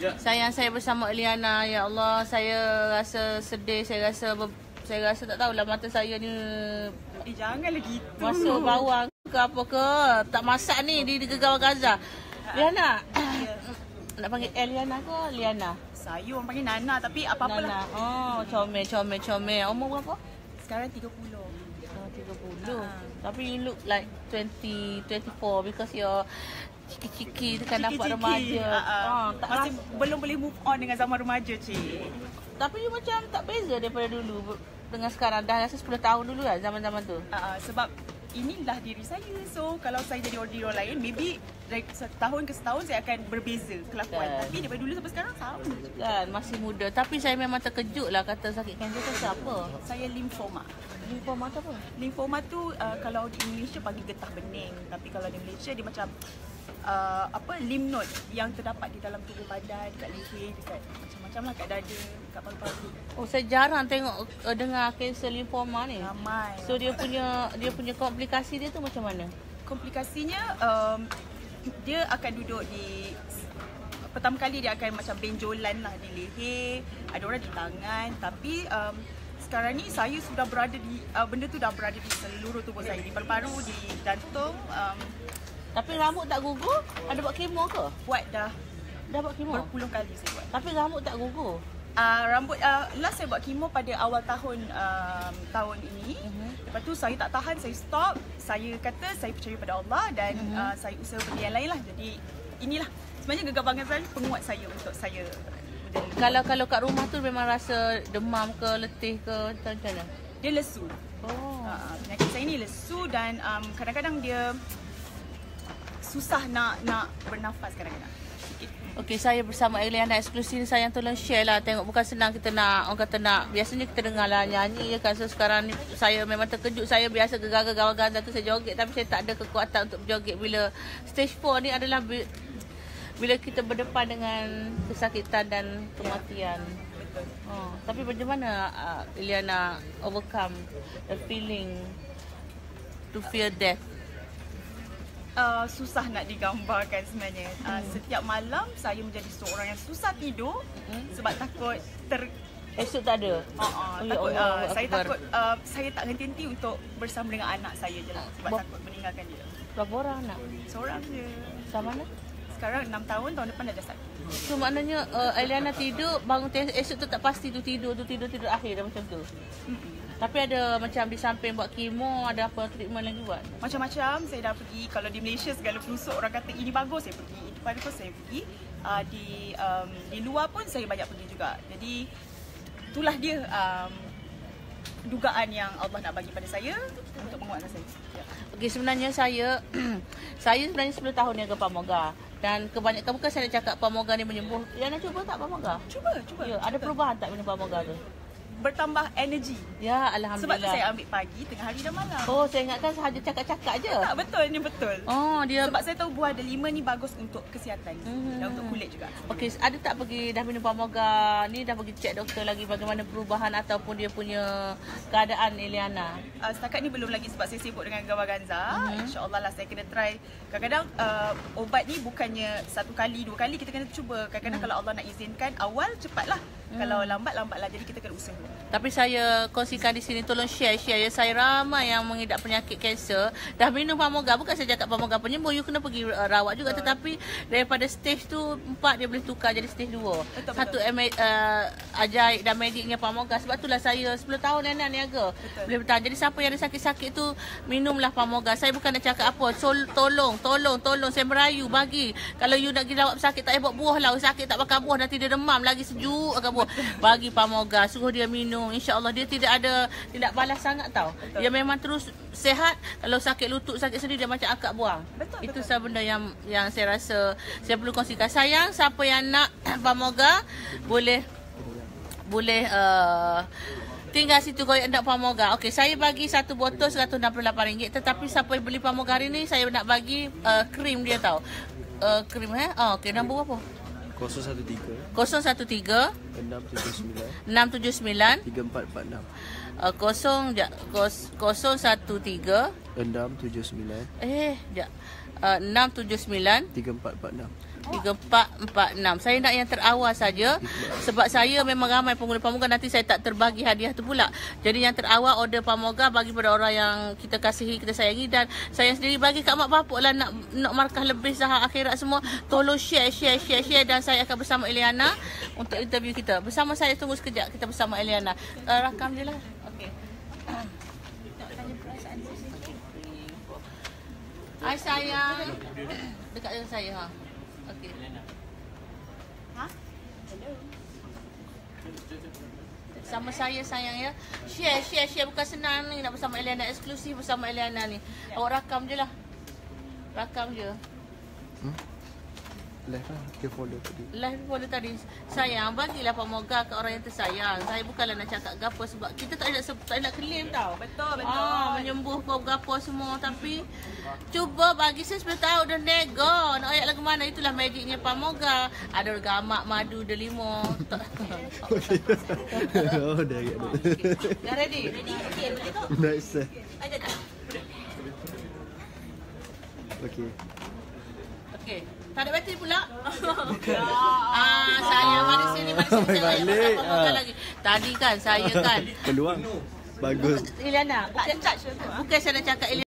Sayang saya bersama Eliana. Ya Allah, saya rasa sedih. Saya rasa ber- saya rasa tak tahulah mata saya ni Eh janganlah gitu. masuk bawang ke apa ke. Tak masak ni di, Gegawang Gaza. Liana. Nak panggil Eliana ke Liana? Saya orang panggil Nana tapi apa-apalah. Nana. Oh, comel, comel, comel. Umur berapa? Sekarang 30. Oh, 30. Ah. Tapi you look like 20, 24 because you're ciki-ciki tu kan nampak Ciki-ciki. remaja. Ah. Ah, tak Masih rasa- belum boleh move on dengan zaman remaja cik. Tapi you macam tak beza daripada dulu dengan sekarang. Dah rasa 10 tahun dulu kan zaman-zaman tu. Uh, sebab inilah diri saya. So kalau saya jadi orang lain, maybe dari setahun ke setahun saya akan berbeza kelakuan. Kan. Tapi daripada dulu sampai sekarang sama. Kan masih muda. Tapi saya memang terkejut lah kata sakit kanser tu siapa? Saya lymphoma. Lymphoma tu apa? Lymphoma tu uh, kalau di Indonesia panggil getah bening. Tapi kalau di Malaysia dia macam uh, apa lymph node yang terdapat di dalam tubuh badan, dekat leher, dekat macam-macam lah kat dada, dekat paru-paru. Oh saya jarang tengok uh, dengar kanser lymphoma ni. Ramai. So dia punya dia punya komplikasi dia tu macam mana? komplikasinya um, dia akan duduk di pertama kali dia akan macam benjolan lah di leher, ada orang di tangan tapi um, sekarang ni saya sudah berada di uh, benda tu dah berada di seluruh tubuh saya di paru-paru, di jantung, um, Tapi rambut tak gugur? Ada buat kemo ke? buat dah Dah buat kemo? berpuluh kali saya buat. Tapi rambut tak gugur. Uh, rambut uh, last saya buat kemo pada awal tahun um, tahun ini. Mhm. Lepas tu saya tak tahan, saya stop. Saya kata saya percaya pada Allah dan Mhm. uh, saya usaha benda yang lain lah. Jadi inilah sebenarnya gegabangan saya penguat saya untuk saya. Kalau kalau kat rumah tu memang rasa demam ke letih ke macam mana? Dia lesu. Oh. Uh, penyakit saya ni lesu dan um, kadang-kadang dia susah nak nak bernafas kadang-kadang. Okey, saya bersama Eliana eksklusif ni sayang tolong share lah. Tengok bukan senang kita nak orang kata nak biasanya kita dengar lah nyanyi ya kan. So sekarang ni saya memang terkejut. Saya biasa gegar-gegar ganda tu saya joget tapi saya tak ada kekuatan untuk berjoget bila stage 4 ni adalah bi- bila kita berdepan dengan kesakitan dan kematian. Oh, tapi bagaimana uh, Eliana overcome the feeling to fear death? Uh, susah nak digambarkan sebenarnya. Uh, setiap malam saya menjadi seorang yang susah tidur Hmm. sebab takut ter Esok tak ada. uh, uh, Oh, ya takut Allah, uh, saya takut uh, saya tak henti-henti untuk bersama dengan anak saya je lah sebab Bap- takut meninggalkan dia. Berapa orang anak? Seorang je. Sama mana? Sekarang 6 tahun, tahun depan dah ada satu. So maknanya uh, Eliana tidur bangun esok tu tak pasti tu tidur tu tidur tidur akhir dah macam tu. Mm-mm. Tapi ada macam di samping buat kemo ada apa treatment lagi buat. Macam-macam saya dah pergi kalau di Malaysia segala penusuk orang kata ini bagus saya pergi itu bagus saya pergi uh, di um, di luar pun saya banyak pergi juga jadi itulah dia um, dugaan yang Allah nak bagi pada saya untuk menguatkan saya ya. Okey sebenarnya saya saya sebenarnya 10 tahun ni ke Pamoga dan kebanyakan bukan saya nak cakap Pamoga ni menyembuh. Eliana cuba tak Pamoga? cuba cuba Ya, ada perubahan tak minum Pamoga tu? Bertambah energi Ya, sebab alhamdulillah. tu saya ambil pagi tengah hari dan malam Oh, saya ingatkan sahaja cakap-cakap je. tak betul ni betul Oh, dia sebab saya tahu buah delima ni bagus untuk kesihatan Mhm. dan untuk kulit juga Okey, ada tak pergi dah minum Pamoga ni dah pergi cek doktor lagi bagaimana perubahan ataupun dia punya keadaan Eliana? uh, setakat ni belum lagi sebab saya sibuk dengan Gawar Ganza. Mm-hmm. InsyaAllah lah saya kena try. Kadang-kadang uh, obat ni bukannya satu kali, dua kali kita kena cuba. Kadang-kadang Mhm. kalau Allah nak izinkan awal cepatlah. Kalau lambat lambatlah. Jadi kita kena usaha. Tapi saya kongsikan di sini tolong share share ya saya ramai yang mengidap penyakit kanser dah minum pamoga bukan saya cakap pamoga penyembuh you kena pergi uh, rawat juga tetapi daripada stage tu 4 dia boleh tukar jadi stage 2. Betul, Satu eme- uh, ajaib dan mediknya pamoga sebab itulah saya 10 tahun nak niaga. Betul. Boleh bertahan. Jadi siapa yang ada sakit-sakit tu minumlah pamoga. Saya bukan nak cakap apa. Sol, tolong, tolong, tolong saya merayu bagi. Kalau you nak pergi rawat sakit tak payah buat buah lah. Sakit tak makan buah nanti dia demam lagi sejuk akan buah. Bagi pamoga, suruh dia minum. InsyaAllah dia tidak ada tidak balas sangat tau. Betul. Dia memang terus sehat. Kalau sakit lutut, sakit sendi dia macam akak buang. Betul, Itu betul. sahaja benda yang yang saya rasa saya perlu kongsikan. Sayang siapa yang nak pamoga boleh boleh uh, tinggal situ kalau nak pamoga. Okey, saya bagi satu botol RM168 tetapi siapa yang beli pamoga hari ni saya nak bagi uh, krim dia tau. Uh, krim eh. Oh, okey nombor berapa? 013 013 679 679 3446 uh, 0 jap kos- 013 679 eh jap uh, 679 3446 3446. Saya nak yang terawal saja sebab saya memang ramai pengguna Pamoga nanti saya tak terbagi hadiah tu pula. Jadi yang terawal order Pamoga bagi pada orang yang kita kasihi, kita sayangi dan saya sendiri bagi kat mak bapak lah nak nak markah lebih Zahar akhirat semua. Tolong share share share share dan saya akan bersama Eliana untuk interview kita. Bersama saya tunggu sekejap kita bersama Eliana. Uh, rakam je lah. Okey. Hai sayang. Dekat dengan saya ha. Okey. Ha? Sama saya sayang ya. Share share share bukan senang ni nak bersama Eliana eksklusif bersama Eliana ni. Awak rakam je lah. Rakam je. Live lah. Dia follow tadi. Live follow tadi Sayang Bagilah pamoga ke orang yang tersayang Saya bukanlah nak cakap gapo Sebab kita tak nak Tak nak claim tau Betul, betul. ah, Menyembuh kau gapo semua Tapi Cuba bagi saya 10 tahun Dan nego Nak ayat lagu mana Itulah magicnya pamoga Ada gamak madu delimo oh, dah agak dah. Dah ready? Ready? Okay boleh tu Nice. Ada tak? Okay. Okay tak ada bateri pula. ah, saya mari sini, mari sini. Saya Balik. Ah. lagi. Tadi kan saya kan Peluang. Bagus. Iliana, bukan, touch tu. bukan saya nak cakap Iliana